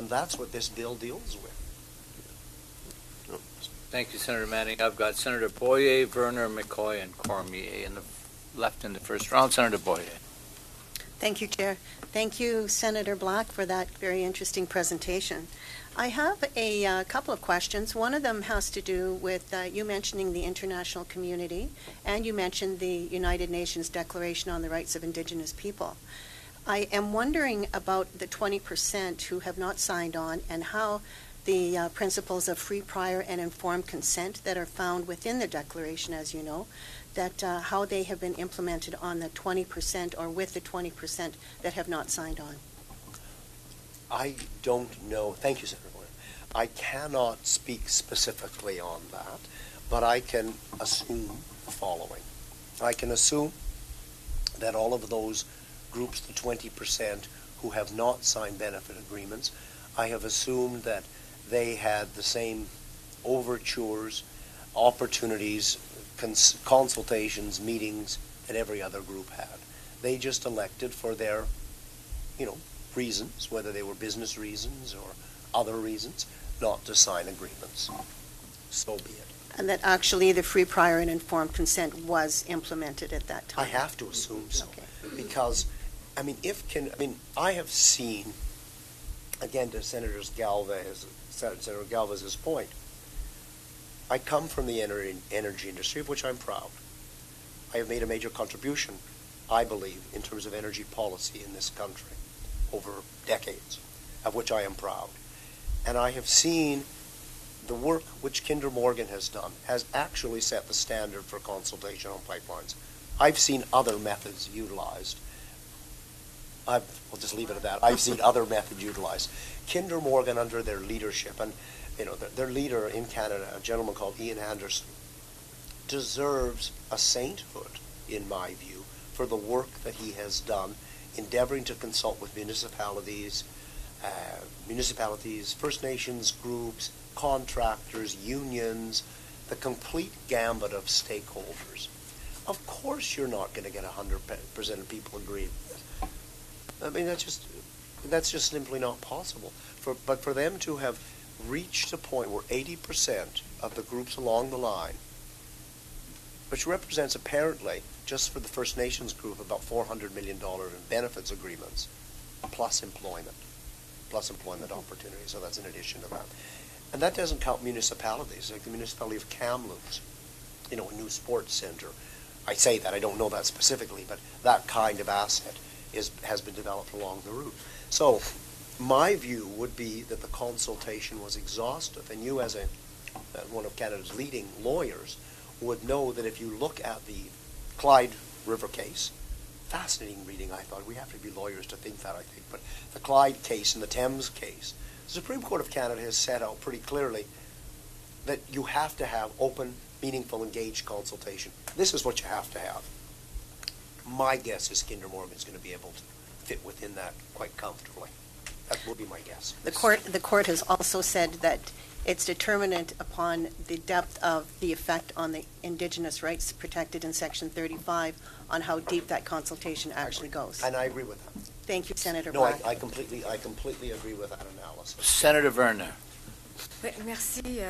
And that's what this bill deals with. Thank you, Senator Manning. I've got Senator Boyer, Verner, McCoy, and Cormier in the left in the first round. Senator Boyer. Thank you, Chair. Thank you, Senator Black, for that very interesting presentation. I have a uh, couple of questions. One of them has to do with uh, you mentioning the international community, and you mentioned the United Nations Declaration on the Rights of Indigenous People. I am wondering about the 20% who have not signed on and how the uh, principles of free, prior, and informed consent that are found within the Declaration, as you know, that uh, how they have been implemented on the 20% or with the 20% that have not signed on. I don't know. Thank you, Senator. I cannot speak specifically on that, but I can assume the following. I can assume that all of those groups, the 20% who have not signed benefit agreements, I have assumed that they had the same overtures, opportunities, cons- consultations, meetings that every other group had. They just elected for their, you know, reasons, whether they were business reasons or other reasons, not to sign agreements. So be it. And that actually the free, prior, and informed consent was implemented at that time? I have to assume so. Okay. Because, I mean, if can, I mean, I have seen, again, to Senator Galvez, Senator Galvez's point, I come from the energy industry, of which I'm proud. I have made a major contribution, I believe, in terms of energy policy in this country over decades, of which I am proud. And I have seen the work which Kinder Morgan has done has actually set the standard for consultation on pipelines. I've seen other methods utilized. I've, we'll just leave it at that. I've seen other methods utilized. Kinder Morgan, under their leadership, and you know, their, their leader in Canada, a gentleman called Ian Anderson, deserves a sainthood, in my view, for the work that he has done, endeavoring to consult with municipalities, uh, municipalities, First Nations groups, contractors, unions, the complete gambit of stakeholders. Of course, you're not going to get 100% of people agreeing with it. I mean, that's just that's just simply not possible. For, but for them to have reached a point where 80% of the groups along the line, which represents apparently just for the First Nations group about $400 million in benefits agreements, plus employment, plus employment opportunities. So that's in addition to that. And that doesn't count municipalities, like the municipality of Kamloops, you know, a new sports center. I say that, I don't know that specifically, but that kind of asset is, has been developed along the route. So my view would be that the consultation was exhaustive, and you as a, uh, one of Canada's leading lawyers would know that if you look at the Clyde River case, fascinating reading, I thought. We have to be lawyers to think that, I think. But the Clyde case and the Thames case, the Supreme Court of Canada has set out pretty clearly that you have to have open, meaningful, engaged consultation. This is what you have to have. My guess is Kinder Morgan is going to be able to fit within that quite comfortably. That will be my guess. The court, the court has also said that it's determinant upon the depth of the effect on the indigenous rights protected in Section 35 on how deep that consultation actually goes. And I agree with that. Thank you, Senator No, I, Black. I completely, I completely agree with that analysis. Senator Verner. Oui, merci. euh,